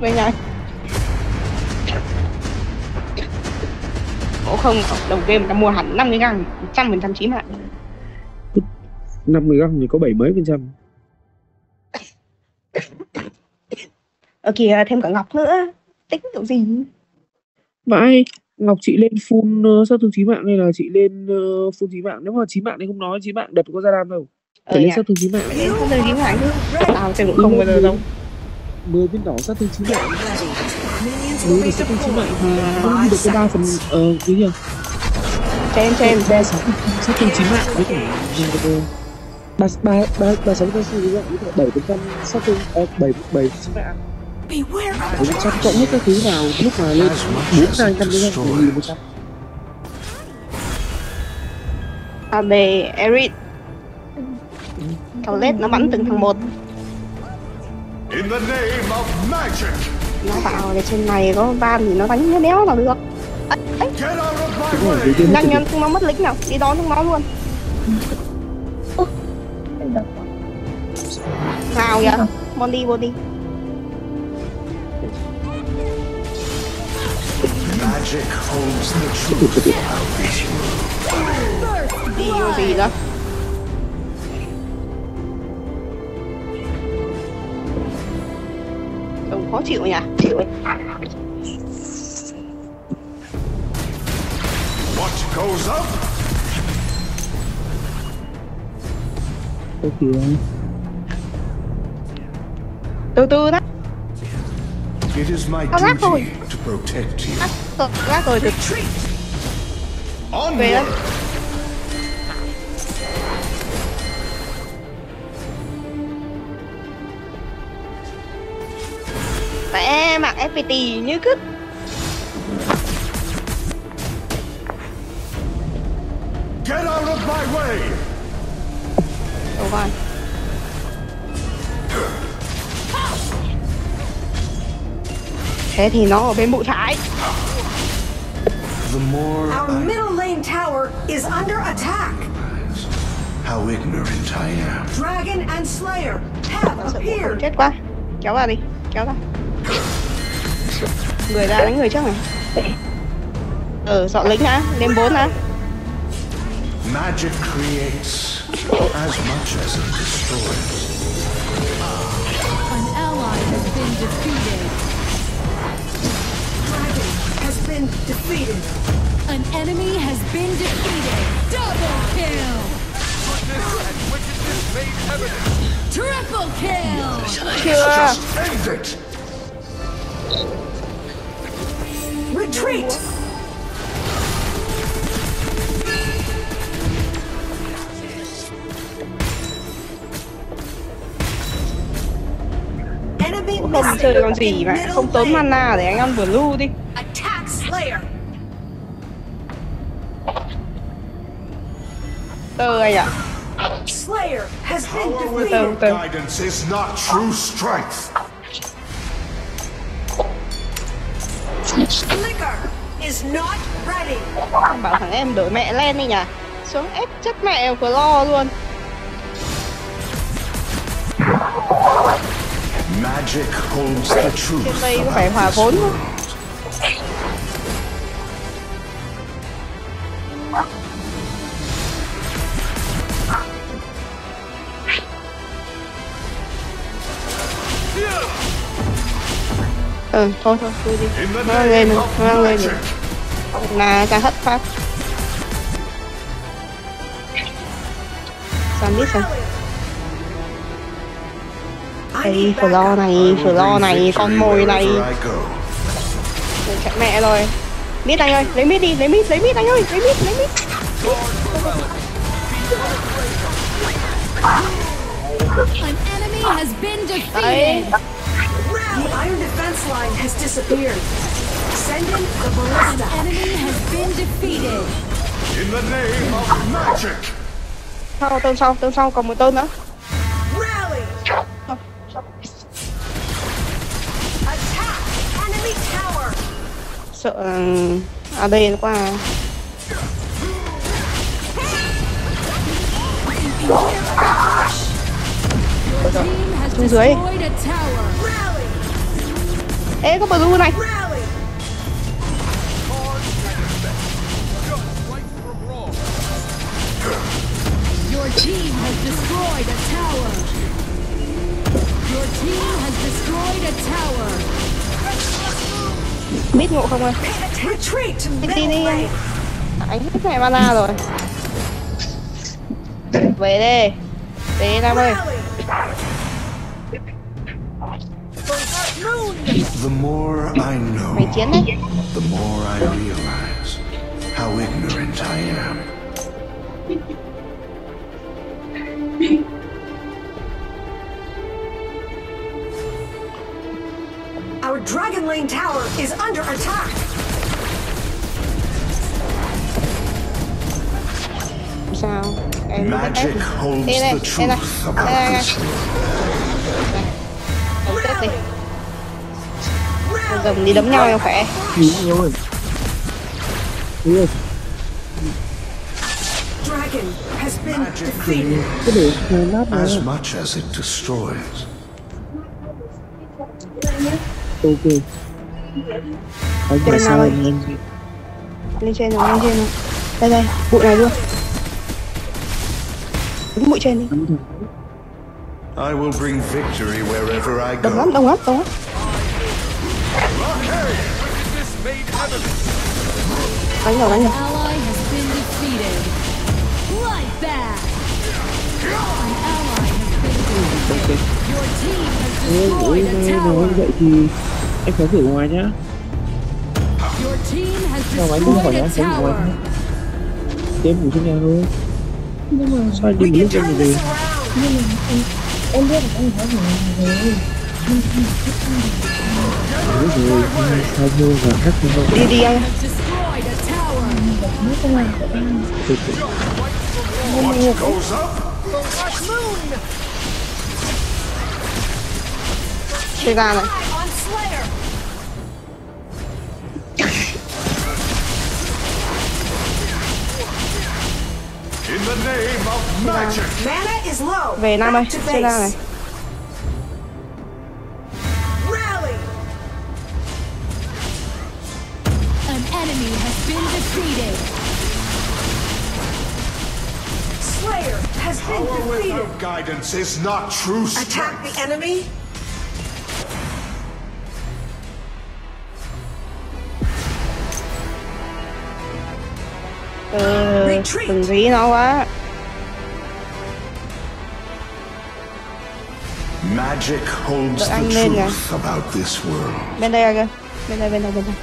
Về nhà. Ủa không, đầu game ta mua hẳn 50 găng 100% chí mạng 50 găng thì có bảy mấy phần trăm. Ở kìa thêm cả ngọc nữa. Tính kiểu gì? Vãi Ngọc chị lên full uh, sát thương chí mạng hay là chị lên uh, full chí mạng? Nếu mà chí mạng thì không nói chí mạng đập có ra đam đâu. Ờ phải lên nhỉ. sát thương chí mạng. Lên không lên chí mạng Tao chơi cũng không bao giờ đâu 10 viên đỏ sát thương chí mạng. Nếu được sát thương chí mạng thì không đi được cái ba phần ờ cái gì? À? Trên trên. Ba sáu sát thương chí mạng với cả ờ, ba ba ba ba sáu sát thương chí mạng với cả bảy phần trăm thương ờ, bảy bảy chí mạng. Beware of bảy phần trăm cộng hết các thứ vào lúc mà lên bốn hai năm mươi một nghìn một trăm. AB Eric. Thằng lết nó bắn từng thằng một Nó bảo là trên này có van thì nó đánh nó đéo nào được. Get out of my đúng rồi way. đầu tiên Nhanh nhanh chúng nó mất lính nào. Đi đón chúng nó luôn. Nào vậy Mon đi bon đi. Magic holds the truth. Đi vô gì đó Trông khó chịu nhỉ? Chịu. What goes up? Ô kìa Từ từ đó It is my Tao rác rồi. duty to protect you. Rác rồi, rác rồi. Về đây Onward! Mẹ mặc FPT như cứt Get out of my way! Rồi Thế thì nó ở bên bụi trái The more Our I middle lane tower is under attack. how ignorant I am. Dragon and Slayer have appeared. chết quá Kéo ra đi Kéo ra Người ra đánh người trước này Ờ dọn lính đã Lên 4 đã Magic creates as much as it destroys. An ally has been defeated. Dragon has been defeated. An enemy has been defeated. Double kill. Triple kill. Just end it! Retreat! Enemy Không chơi con gì mà Không tốn mana để anh ăn blue đi Attack Slayer. Tơ anh ạ Slayer has been Power defeated. without Tơ. guidance is not true strength. Bảo thằng em đổi mẹ lên đi nhỉ? Xuống ép chất mẹ của lo luôn. Magic holds the truth. Trên đây có phải hòa vốn không Ừ, thôi thôi, tôi đi. Nó lên of nó lên magic. Là ra hết phát. Sao biết sao? Đây, lo này, phở lo này, con mồi này. Chạy mẹ rồi. Mít anh ơi, lấy mít đi, lấy mít, lấy mít anh ơi, lấy mít, lấy mít. An enemy has been defeated. The iron defense line has disappeared. Send in the An ballista. enemy has been defeated. In the name of magic. sau, tên sau, tên sau, còn một tên nữa Rally! Attack! Enemy tower! Sợ qua Your team has Xuống dưới. Ê có blue này! Your team has destroyed a tower. Your team has destroyed a tower. biết ngộ không to đi đi lane! anh hết này mana rồi về đi về nam ơi The more I know, mày chiến đấy the more I realize how ignorant I am. Our Dragon Lane tower is under attack! Làm sao Magic holds the đây đây này truth đây đây about này this rồng đi đấm nhau em khỏe. Cứu rồi Cứu rồi As much as it destroys, Ok Anh sao anh lên trên rồi lên trên rồi. Đây đây bụi này luôn. Đúng bụi trên đi. I will bring victory wherever I đông lắm go. đông lắm đông lắm đánh rồi đánh rồi has Ôi, ôi, tower. vậy thì anh phải thử ngoài nhá. Sao anh không khỏi a sống ngoài tower. Em ngủ trong nhà thôi. Nhưng mà sao anh đi can lúc em turn về? this around! Đúng rồi Sao vô và khác không đâu đi đi anh Has destroyed a tower. Tôi cũng What goes up đi ra này Eye on Slayer! in the name of magic. Mana is low! về nam ơi chơi ra này defeated. Slayer has been defeated! Power defeated! without guidance is not true Attack the enemy! ừ, Retreat. đừng rí nó quá Magic holds Đợi the anh truth about this world. bên đây à kìa bên đây bên đây bên đây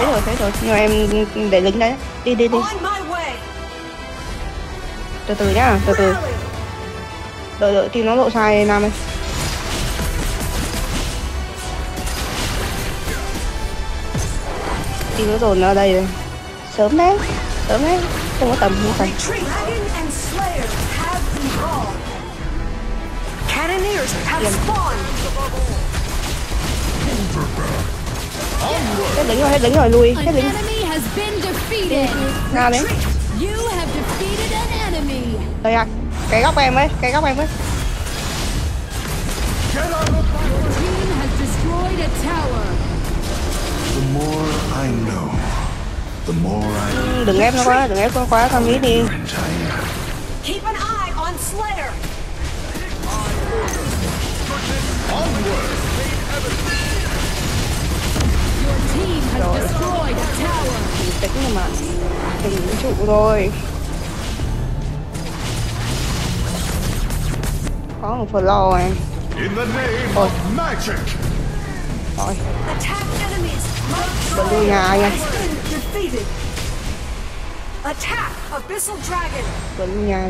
thấy rồi thấy rồi. Nhưng mà em để lính đấy. Đi đi đi. Từ từ nhá từ từ. Đợi đợi tim nó lộ sai nam ơi. Tim nó dồn ở đây rồi. Sớm đấy sớm đấy. Không có tầm không evolved! Cannoneers have spawned! Hết lính rồi hết lính rồi lui hết lính enemy has been defeated. ra đấy You have defeated an enemy. đây à cái góc em ấy cái góc em ấy. Ừ, đừng ép nó quá đừng ép nó quá con nghĩ đi. Keep an eye on Slayer! Your team has destroyed a tower. bình tĩnh rồi mà đừng trụ rồi có một phần lo rồi In the name of magic. rồi Attack enemies! Blue nhà anh ơi has been defeated! Attack Abyssal Dragon! vẫn nhà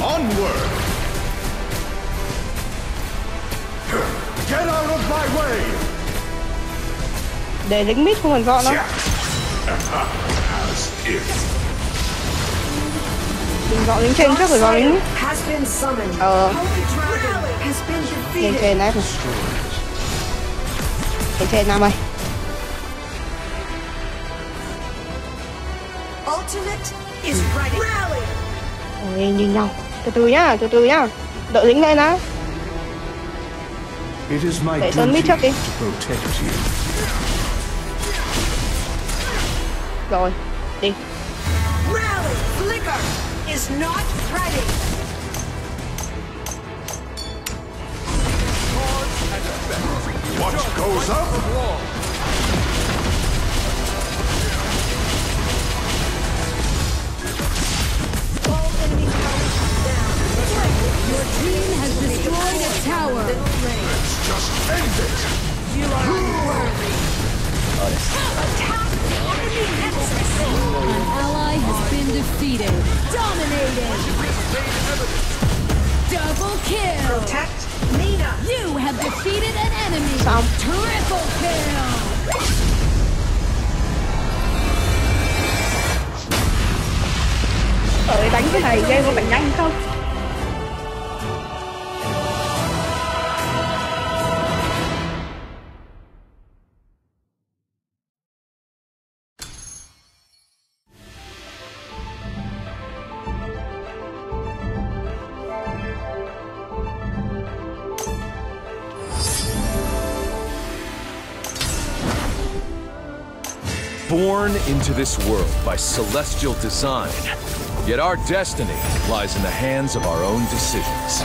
Onward. Để lính mít không cần dọn đâu đừng dọn lính trên trước rồi dọn lính. Ờ. Been trên ép này trên trên nam ơi is! Ôi, như nhau từ từ nhá từ từ nhá đợi dính lên It is my Để Sơn mít duty trước đi. to protect you. Rồi đi Rally! Flicker is not ready. What goes up? Defeated. Dominated. Double kill. Protect Nina. You have defeated an enemy. Xong. Triple kill. Đợi đánh cái này game có phải nhanh không born into this world by celestial design, yet our destiny lies in the hands of our own decisions.